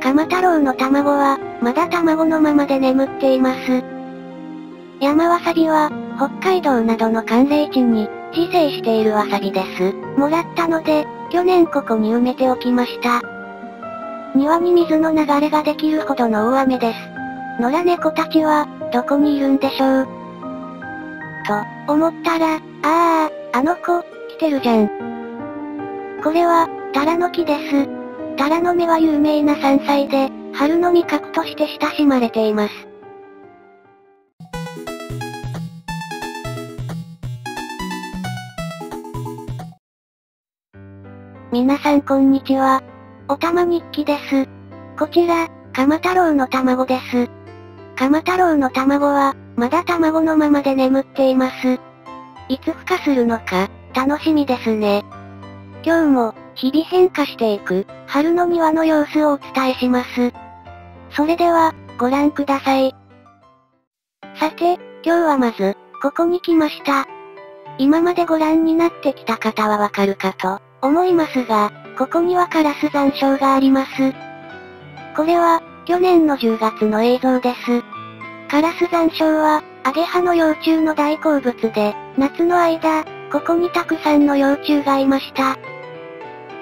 鎌太郎の卵は、まだ卵のままで眠っています。山わさびは、北海道などの寒冷地に、自生しているわさびです。もらったので、去年ここに埋めておきました。庭に水の流れができるほどの大雨です。野良猫たちは、どこにいるんでしょうと、思ったら、ああ、あの子、来てるじゃん。これは、タラの木です。タラの芽は有名な山菜で、春の味覚として親しまれています。皆さんこんにちは。おたま日記です。こちら、鎌太郎の卵です。鎌太郎の卵は、まだ卵のままで眠っています。いつ孵化するのか、楽しみですね。今日も、日々変化していく、春の庭の様子をお伝えします。それでは、ご覧ください。さて、今日はまず、ここに来ました。今までご覧になってきた方はわかるかと、思いますが、ここにはカラス残照があります。これは、去年の10月の映像です。カラス残照は、アゲハの幼虫の大好物で、夏の間、ここにたくさんの幼虫がいました。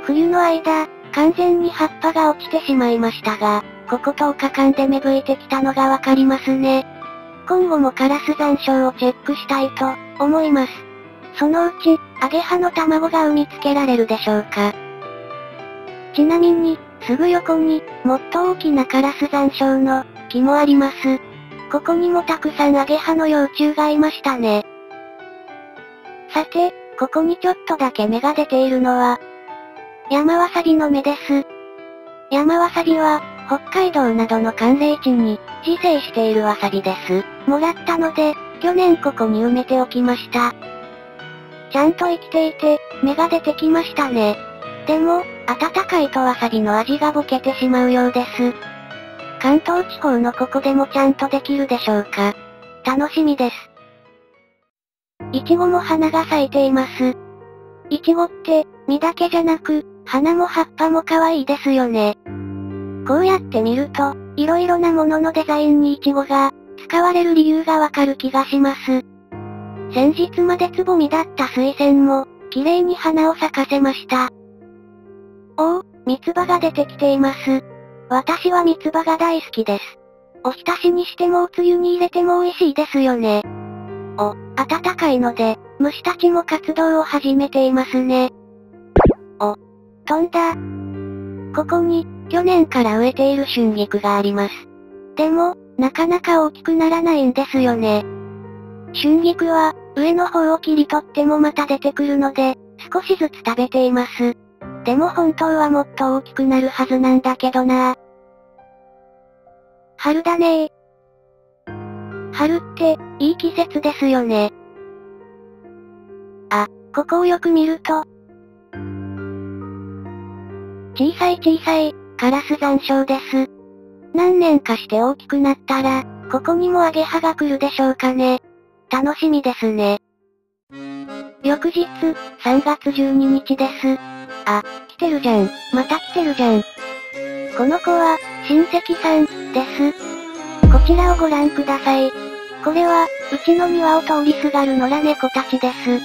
冬の間、完全に葉っぱが落ちてしまいましたが、ここ10日間で芽吹いてきたのがわかりますね。今後もカラス残照をチェックしたいと、思います。そのうち、アゲハの卵が産みつけられるでしょうか。ちなみに、すぐ横に、もっと大きなカラス残照の木もあります。ここにもたくさんアゲハの幼虫がいましたね。さて、ここにちょっとだけ芽が出ているのは、山わさびの芽です。山わさびは、北海道などの寒冷地に、自生しているわさびです。もらったので、去年ここに埋めておきました。ちゃんと生きていて、芽が出てきましたね。でも、温かいとわさびの味がぼけてしまうようです。関東地方のここでもちゃんとできるでしょうか。楽しみです。いちごも花が咲いています。いちごって、実だけじゃなく、花も葉っぱも可愛いですよね。こうやって見ると、色々なもののデザインにイチゴが、使われる理由がわかる気がします。先日までつぼみだった水仙も、綺麗に花を咲かせました。おお、三つ葉が出てきています。私は三つ葉が大好きです。おひたしにしてもおつゆに入れても美味しいですよね。お、暖かいので、虫たちも活動を始めていますね。飛んだ。ここに、去年から植えている春菊があります。でも、なかなか大きくならないんですよね。春菊は、上の方を切り取ってもまた出てくるので、少しずつ食べています。でも本当はもっと大きくなるはずなんだけどな春だね。春って、いい季節ですよね。あ、ここをよく見ると。小さい小さい、カラス残照です。何年かして大きくなったら、ここにもアゲハが来るでしょうかね。楽しみですね。翌日、3月12日です。あ、来てるじゃん。また来てるじゃん。この子は、親戚さん、です。こちらをご覧ください。これは、うちの庭を通りすがる野良猫たちです。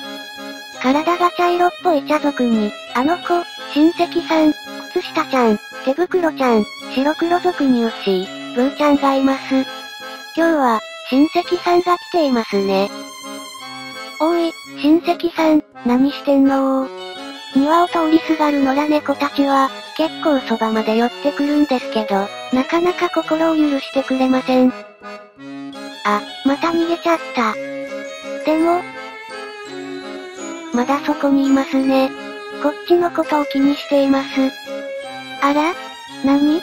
体が茶色っぽい茶族に、あの子、親戚さん、靴下ちゃん、手袋ちゃん、白黒族に牛、ブーちゃんがいます。今日は、親戚さんが来ていますね。おい、親戚さん、何してんの？庭を通りすがる野良猫たちは、結構そばまで寄ってくるんですけど、なかなか心を許してくれません。あ、また逃げちゃった。でも、まだそこにいますね。こっちのことを気にしています。あら？何？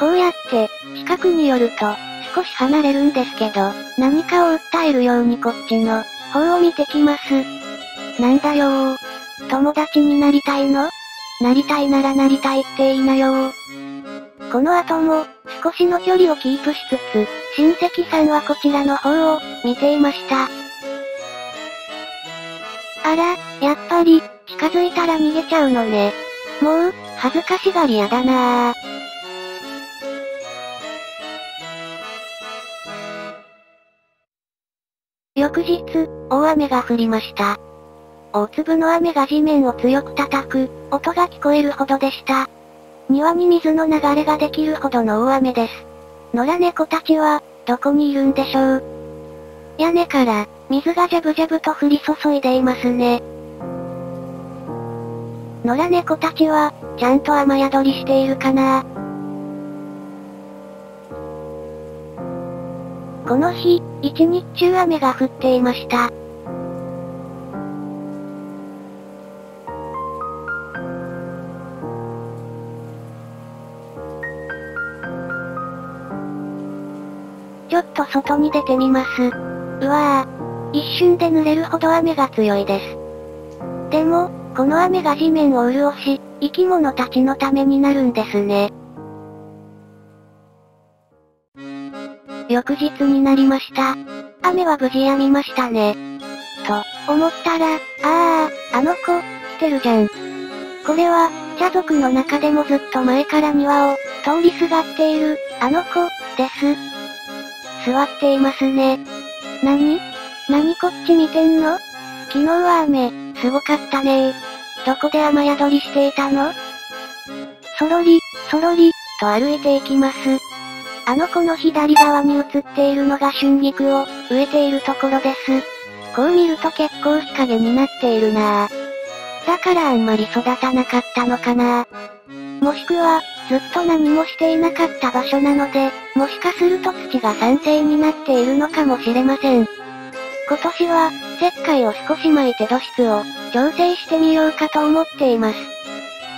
こうやって、近くに寄ると、少し離れるんですけど、何かを訴えるようにこっちの、方を見てきます。なんだよー。友達になりたいの？なりたいならなりたいって言いなよこの後も、少しの距離をキープしつつ、親戚さんはこちらの方を、見ていました。あら、やっぱり、近づいたら逃げちゃうのね。もう、恥ずかしがり屋だなぁ。翌日、大雨が降りました。大粒の雨が地面を強く叩く、音が聞こえるほどでした。庭に水の流れができるほどの大雨です。野良猫たちは、どこにいるんでしょう屋根から、水がジャブジャブと降り注いでいますね。野良猫たちは、ちゃんと雨宿りしているかなこの日、一日中雨が降っていました。ちょっと外に出てみます。うわぁ。一瞬で濡れるほど雨が強いです。でも、この雨が地面を潤し、生き物たちのためになるんですね。翌日になりました。雨は無事止みましたね。と、思ったら、あー、あの子、来てるじゃん。これは、茶族の中でもずっと前から庭を、通りすがっている、あの子、です。座っていますね。なになにこっち見てんの？昨日は雨、すごかったねどこで雨宿りしていたの？そろり、そろり、と歩いていきます。あの子の左側に映っているのが春菊を植えているところです。こう見ると結構日陰になっているなぁ。だからあんまり育たなかったのかなもしくは、ずっと何もしていなかった場所なので、もしかすると土が酸性になっているのかもしれません。今年は、石灰を少し巻いて土質を調整してみようかと思っています。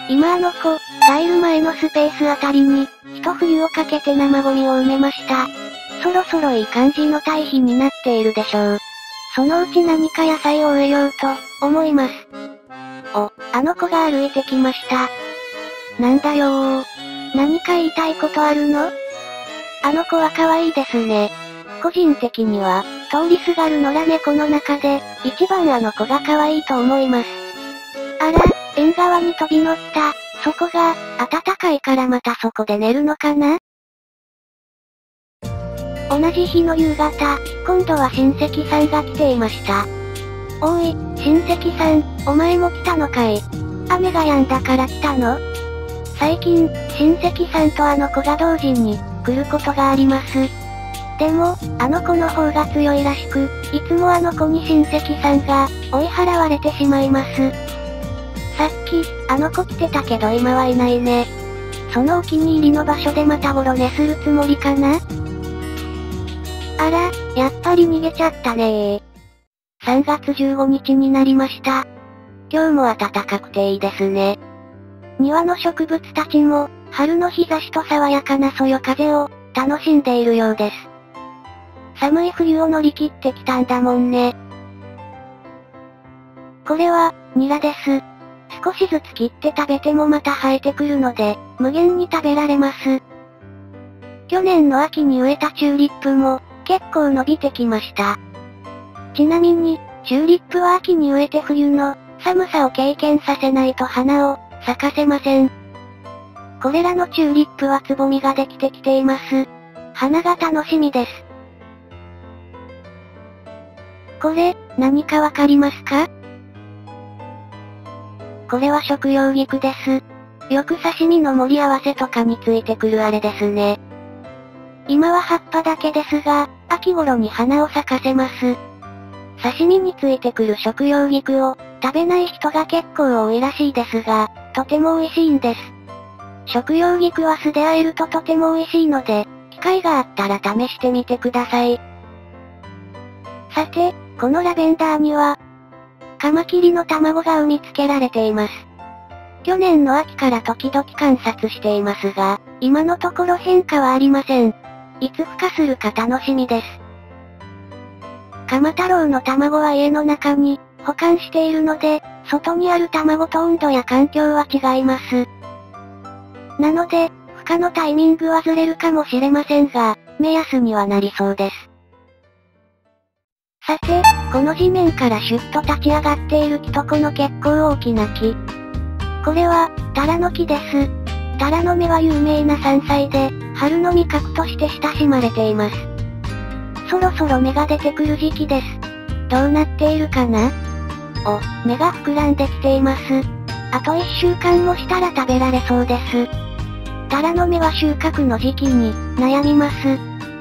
今あの子、タイル前のスペースあたりに、一冬をかけて生ゴミを埋めました。そろそろいい感じの堆肥になっているでしょう。そのうち何か野菜を植えようと、思います。お、あの子が歩いてきました。なんだよー。何か言いたいことあるの？あの子は可愛いですね。個人的には、通りすがる野良猫の中で、一番あの子が可愛いと思います。あら、縁側に飛び乗った、そこが、暖かいからまたそこで寝るのかな？同じ日の夕方、今度は親戚さんが来ていました。おい、親戚さん、お前も来たのかい？雨が止んだから来たの？最近、親戚さんとあの子が同時に、来ることがあります。でも、あの子の方が強いらしく、いつもあの子に親戚さんが、追い払われてしまいます。さっき、あの子来てたけど今はいないね。そのお気に入りの場所でまたごろ寝するつもりかな？あら、やっぱり逃げちゃったねー。3月15日になりました。今日も暖かくていいですね。庭の植物たちも、春の日差しと爽やかなそよ風を、楽しんでいるようです。寒い冬を乗り切ってきたんだもんね。これは、ニラです。少しずつ切って食べてもまた生えてくるので、無限に食べられます。去年の秋に植えたチューリップも、結構伸びてきました。ちなみに、チューリップは秋に植えて冬の、寒さを経験させないと花を、咲かせません。これらのチューリップはつぼみができてきています。花が楽しみです。これ、何かわかりますか？これは食用菊です。よく刺身の盛り合わせとかについてくるあれですね。今は葉っぱだけですが、秋頃に花を咲かせます。刺身についてくる食用菊を、食べない人が結構多いらしいですが、とても美味しいんです。食用菊は酢で和えるととても美味しいので、機会があったら試してみてください。さて、このラベンダーには、カマキリの卵が産みつけられています。去年の秋から時々観察していますが、今のところ変化はありません。いつ孵化するか楽しみです。カマ太郎の卵は家の中に保管しているので、外にある卵と温度や環境は違います。なので、孵化のタイミングはずれるかもしれませんが、目安にはなりそうです。さて、この地面からシュッと立ち上がっている木とこの結構大きな木。これは、タラの木です。タラの芽は有名な山菜で、春の味覚として親しまれています。そろそろ芽が出てくる時期です。どうなっているかな？お、目が膨らんできています。あと1週間もしたら食べられそうです。タラの芽は収穫の時期に、悩みます。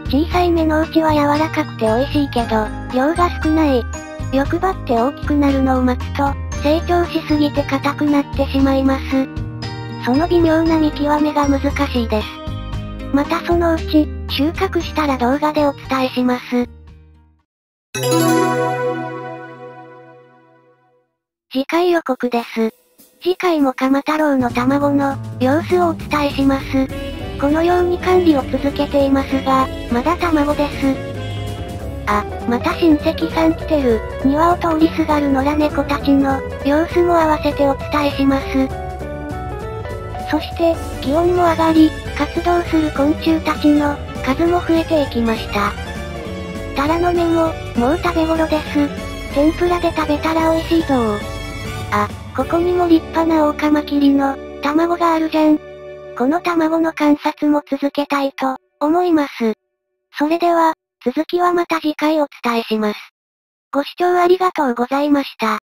小さい芽のうちは柔らかくて美味しいけど、量が少ない。欲張って大きくなるのを待つと、成長しすぎて硬くなってしまいます。その微妙な見極めが難しいです。またそのうち、収穫したら動画でお伝えします。次回予告です。次回も鎌太郎の卵の様子をお伝えします。このように管理を続けていますが、まだ卵です。あ、また親戚さん来てる。庭を通りすがる野良猫たちの様子も合わせてお伝えします。そして、気温も上がり、活動する昆虫たちの数も増えていきました。タラの芽も、もう食べ頃です。天ぷらで食べたら美味しいぞあ、ここにも立派なオオカマキリの、卵があるじゃん。この卵の観察も続けたいと、思います。それでは、続きはまた次回お伝えします。ご視聴ありがとうございました。